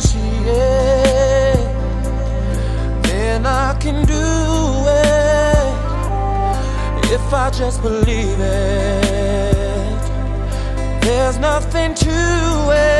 can see it, then I can do it. If I just believe it, there's nothing to it.